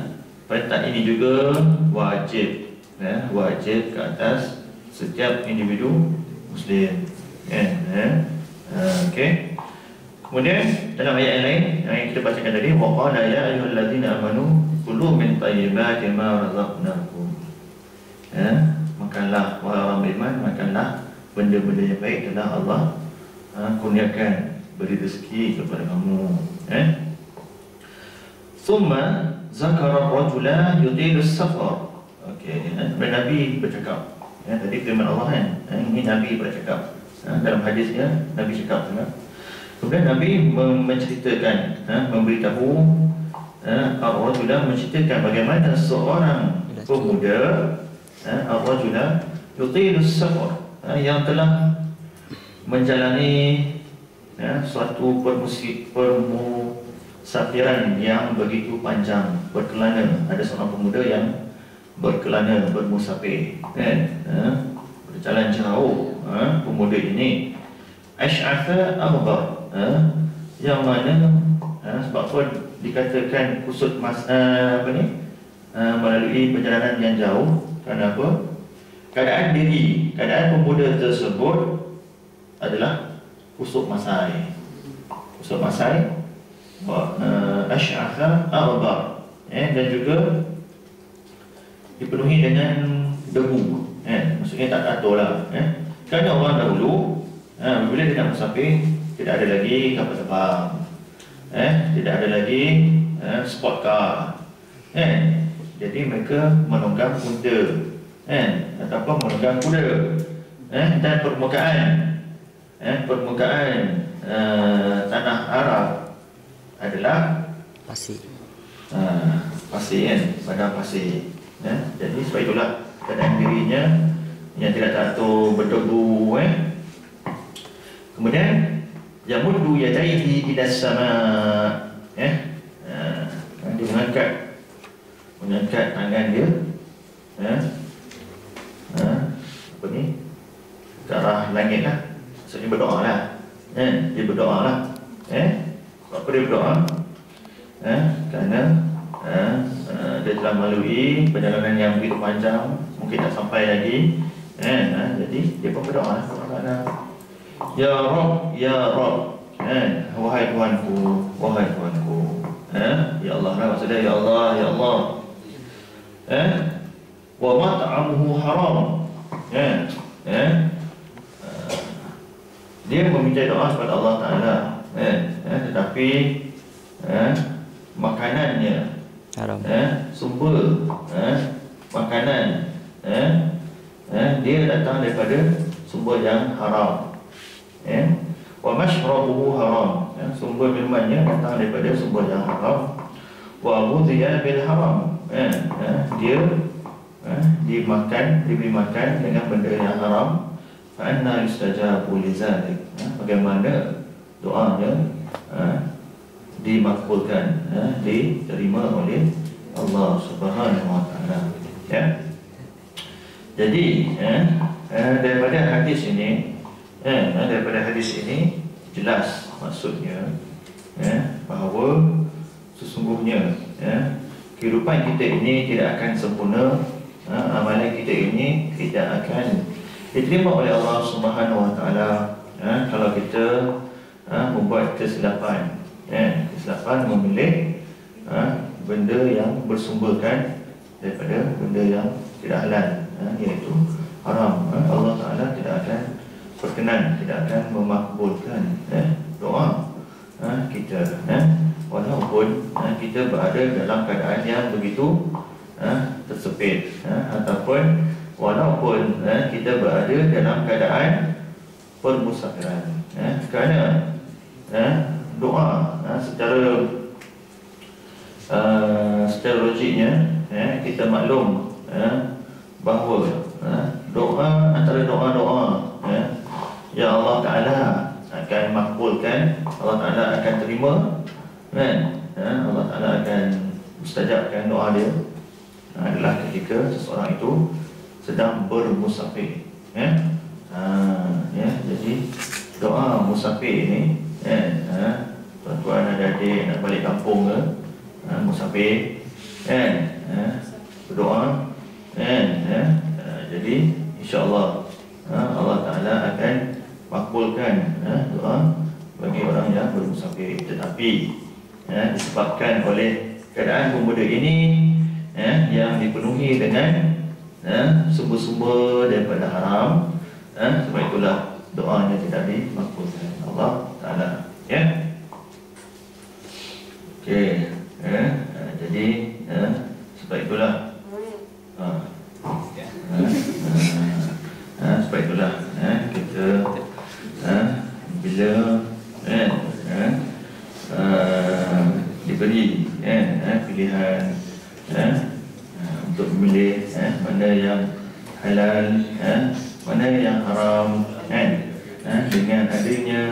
perintah ini juga wajib, eh, wajib ke atas setiap individu Muslim. Eh? Eh? Okey. Kemudian dalam ayat yang lain yang kita bacakan tadi wa qala ya ayyuhallazina amanu kulu min tayyibati ma razaqnakum. Ya, makanlah wahai orang beriman makanlah benda-benda yang baik telah Allah. Ha, kurniakan beri rezeki kepada kamu. Ya. Summa zakara rajula yutil safar. Okey eh, Nabi bercakap. Ya tadi firman Allah kan? Eh, ini Nabi bercakap. Eh, dalam hadisnya Nabi cakap juga. Kemudian Nabi menceritakan eh, memberitahu eh, ar-rajula menceritakan bagaimana seorang pemuda ar-rajula yutil safar eh, yang telah menjalani ya, suatu permusik permu safiran yang begitu panjang berkelana ada seorang pemuda yang berkelana bermusafir kan ha? berjalan jauh ha? pemuda ini ash'atha aghbar ha? yang mana ha? sebab pun dikatakan kusut mas uh, apa ni uh, melalui perjalanan yang jauh kenapa keadaan diri keadaan pemuda tersebut adalah kusut masai. Kusut masai uh, asy'atha aghbar eh dan juga dipenuhi dengan debu eh maksudnya tak teratur lah eh. Kerana orang dahulu eh bila dia nak musafir tidak ada lagi kapal terbang eh tidak ada lagi eh, sport car eh jadi mereka menunggang kuda eh ataupun menunggang kuda eh dan permukaan eh permukaan eh, tanah Arab adalah pasir. Uh, pasir kan, padang pasir. Ya? Jadi sebab itulah keadaan dirinya yang tidak teratur berdebu eh. Kemudian yamuddu yadayhi ila sama eh. Uh, dia mengangkat mengangkat tangan dia eh. Uh, apa ni? Ke arah langit lah. Maksudnya berdoa lah. Eh, dia berdoa lah. Eh, apa dia berdoa? Eh, kerana eh, dia telah melalui perjalanan yang begitu panjang, mungkin tak sampai lagi. Eh, eh, jadi dia pun berdoa lah. Ya Rob, Ya Rob, eh, wahai Tuhanku, wahai Tuhanku. Eh, ya Allah lah maksudnya Ya Allah, Ya Allah. Eh, wa mat'amuhu haram. Eh, eh, eh, dia meminta doa kepada Allah Taala. Eh, eh, tetapi eh, makanannya. Haram. eh, sumber eh, makanan. Eh, eh, dia datang daripada sumber yang haram. Eh, wa mashrabuhu haram. Eh, sumber minumannya datang daripada sumber yang haram. Wa mudhiya bil haram. Eh, eh, dia eh, dimakan diberi makan dengan benda yang haram fa anna yustajabu li eh, bagaimana doanya eh, dimakbulkan eh, diterima oleh Allah Subhanahu wa taala. Ya. Jadi eh, eh, daripada hadis ini eh, daripada hadis ini jelas maksudnya eh, bahawa sesungguhnya eh, kehidupan kita ini tidak akan sempurna eh, amalan kita ini tidak akan diterima oleh Allah Subhanahu wa taala eh, kalau kita eh, membuat kesilapan eh, kesilapan memilih eh, benda yang bersumberkan daripada benda yang tidak halal eh, iaitu haram eh, Allah Taala tidak akan berkenan tidak akan memakbulkan eh, doa eh, kita eh, walaupun eh, kita berada dalam keadaan yang begitu eh, tersepit eh, ataupun walaupun eh, kita berada dalam keadaan permusafiran eh, kerana eh, doa eh, secara uh, secara logiknya eh, kita maklum eh, bahawa eh, doa antara doa-doa eh, yang Allah Taala akan makbulkan Allah Taala akan terima kan? Eh, Allah Taala akan mustajabkan doa dia. Adalah ketika seseorang itu sedang bermusafir. Eh? ha, ya jadi doa musafir ini eh, ha, tuan-tuan ada adik nak balik kampung ke ha, musafir kan ha, berdoa kan ha, ha, jadi insyaallah ha, Allah Taala akan makbulkan ha, doa bagi orang yang bermusafir. Tetapi disebabkan oleh keadaan pemuda ini ya, yang dipenuhi dengan ya, sumber-sumber daripada haram ya, sebab itulah doanya tidak dimakbulkan Allah Ta'ala ya. Okey ya. jadi sebab itulah ha. Ha. Ha. sebab itulah ha. kita ha. bila ha. Ha. Ha. diberi ha. Ha. pilihan ha. Ha. untuk memilih ha. mana yang halal ha. mana yang haram ha. Ha. dengan adanya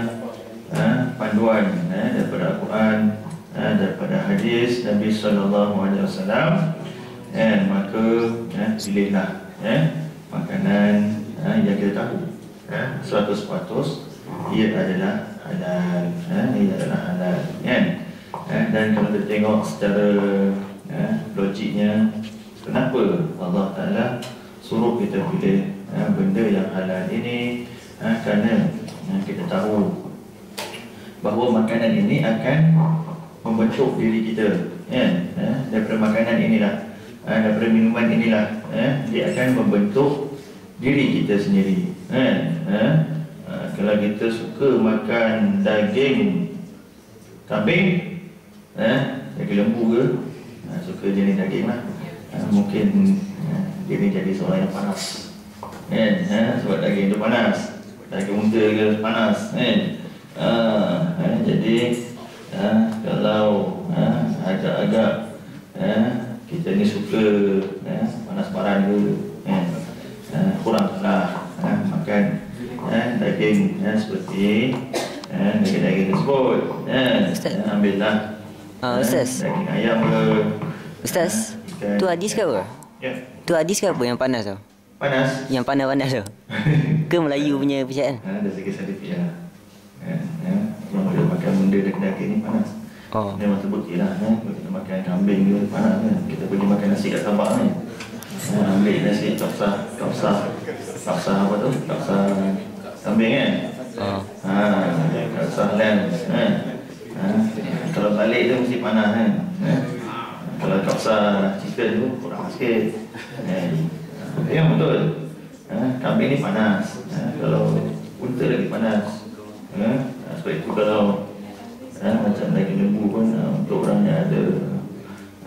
ha. panduan ha. daripada Al-Quran ha. daripada hadis Nabi sallallahu alaihi wasallam eh, maka eh, pilihlah eh, makanan eh, yang kita tahu eh, 100% ia adalah halal eh, ia adalah halal kan eh, dan kalau kita tengok secara eh, logiknya kenapa Allah Ta'ala suruh kita pilih eh, benda yang halal ini eh, kerana eh, kita tahu bahawa makanan ini akan membentuk diri kita eh, eh, daripada makanan inilah ha, daripada minuman inilah eh, dia akan membentuk diri kita sendiri eh, eh. Ha, kalau kita suka makan daging kambing eh, daging lembu ke ha, suka jenis daging lah. Ha, mungkin eh, dia ni jadi seorang yang panas. Eh, eh, sebab daging tu panas. Daging unta ke panas. Eh. Ha, eh, jadi eh, kalau eh, agak-agak eh, kita ni suka eh, panas baran ke eh, eh, kurang lah eh, makan eh, daging eh, seperti eh, daging-daging tersebut. Eh, eh, ambil lah. Uh, Ustaz. daging ayam ke Ustaz Tu hadis ke apa? Ya, Tu hadis ke apa yang panas tu? panas Yang panas-panas tu Ke Melayu punya percayaan? ha, segi saintifik lah eh, eh, kalau kita makan benda daging-daging ni panas Oh Memang terbukti lah eh. Kalau kita makan kambing ke panas kan Kita pergi makan nasi kat Sabah ni eh, Ambil nasi kapsah Kapsah Kapsah apa tu? Kapsah kambing kan Oh ha, Kapsah lamb eh. ha, Kalau balik tu mesti panas kan eh. Kalau kapsah chicken tu kurang sikit eh. Yang betul eh. Kambing ni panas eh. Kalau unta lagi panas eh. Sebab itu kalau ha, macam daging lembu pun ha, untuk orang yang ada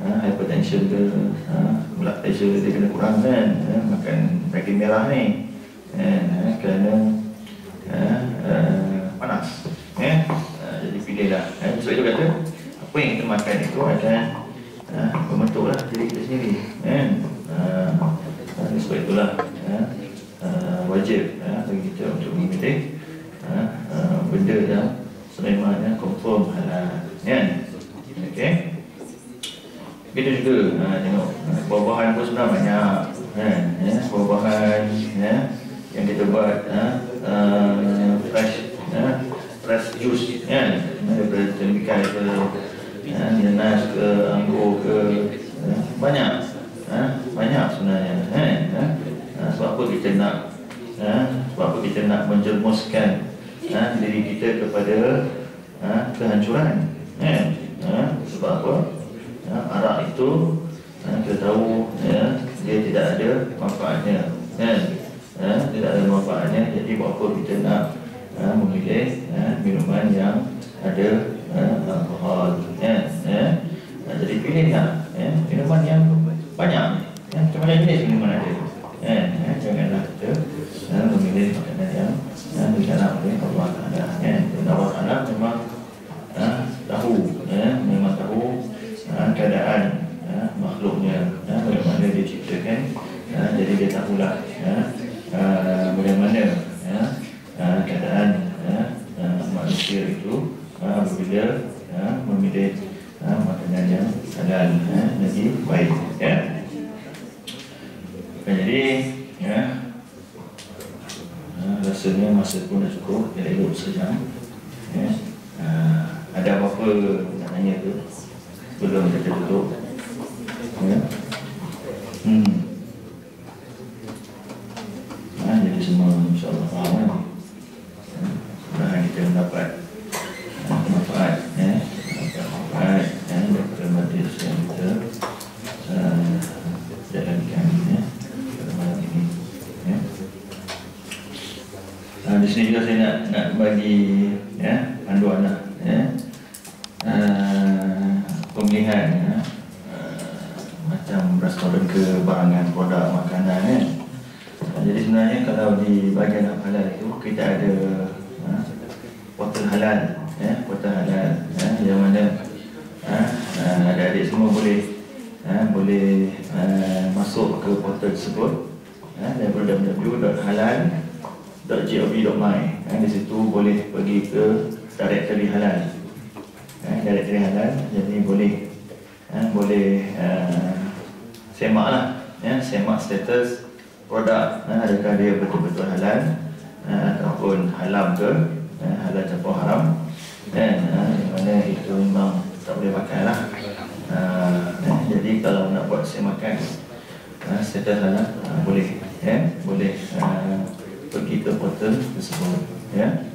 ha, hypertension ke ha, blood pressure dia kena kurang kan ha, makan daging merah ni ha, kerana ha, ha, panas ha, ha, jadi pilihlah ha, sebab itu kata apa yang kita makan itu akan ha, membentuklah diri kita sendiri kan? Ha, ha, sebab itulah ha, ha, wajib ha, bagi kita untuk memilih ha, ha, benda yang sememangnya confirm halal kan? Okey? Begitu juga ha, tengok buah-buahan pun sebenarnya banyak kan? Ya buah-buahan ya yang kita buat ha, uh, fresh ya fresh juice kan? Daripada tembikai ke ya, nanas ke anggur ke ya, banyak ha, banyak sebenarnya kan ya. ha, sebab apa kita nak ha, sebab apa kita nak menjermuskan ha, diri kita kepada ha, kehancuran ya. Ha, sebab apa ha, arak itu ha, kita tahu ya, dia tidak ada manfaatnya ya. Ha, tidak ada manfaatnya jadi buat apa kita nak ha, memilih ha, minuman yang ada alkohol ya. Ya. Ha, jadi pilihlah ya, minuman yang banyak ya, macam-macam jenis minuman ada ya. Ya, janganlah kita ha, memilih makanan yang yang dikenal oleh Allah Taala. Ya, dan Allah Taala memang ya, tahu, ya, memang tahu ya, keadaan ya, makhluknya, ya, bagaimana dia ciptakan. Ya, jadi dia tahulah ya, uh, bagaimana ya, uh, keadaan ya, uh, manusia itu uh, apabila ya, memilih uh, makanan yang halal, ya, jadi baik. Ya. Jadi, ya, Ha, rasanya masa pun dah cukup Dia elok sejam ya. ha, Ada apa-apa nak tanya tu Sebelum kita tutup ya. hmm. ha, Jadi semua insyaAllah faham kan ha, Sebenarnya kita mendapat ha, Manfaat ya. Mendapat manfaat ya, Daripada majlis yang kita uh, Jalankan ya. Pada malam ini ya. Uh, di sini juga saya nak nak bagi ya panduan lah ya uh, pemilihan ya. Uh, macam beras restoran ke barangan produk makanan kan. Uh, jadi sebenarnya kalau di bahagian halal itu kita ada uh, portal halal ya, portal halal ya, yang mana uh, uh, adik-adik semua boleh uh, boleh uh, masuk ke portal tersebut uh, www.halal.gov.my uh, di situ boleh pergi ke directory halal. Uh, directory halal jadi boleh uh, boleh uh, semak lah ya, semak status produk uh, adakah dia betul-betul halal uh, ataupun haram ke uh, halal ataupun haram. Dan uh, mana itu memang tak boleh pakai lah uh, jadi kalau nak buat semakan uh, status halal uh, boleh ya boleh uh, pergi ke portal tersebut ya. Okey,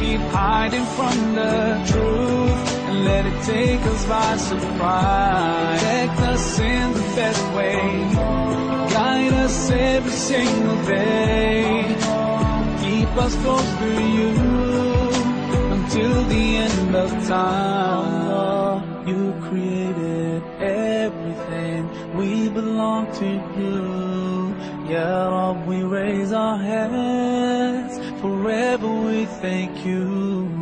keep hiding from the truth and let it take us by surprise. Protect us in the best way. Guide us every single day. Keep us close to you until the end of time. You. We belong to you. Ya Rab, we raise our hands. Forever we thank you.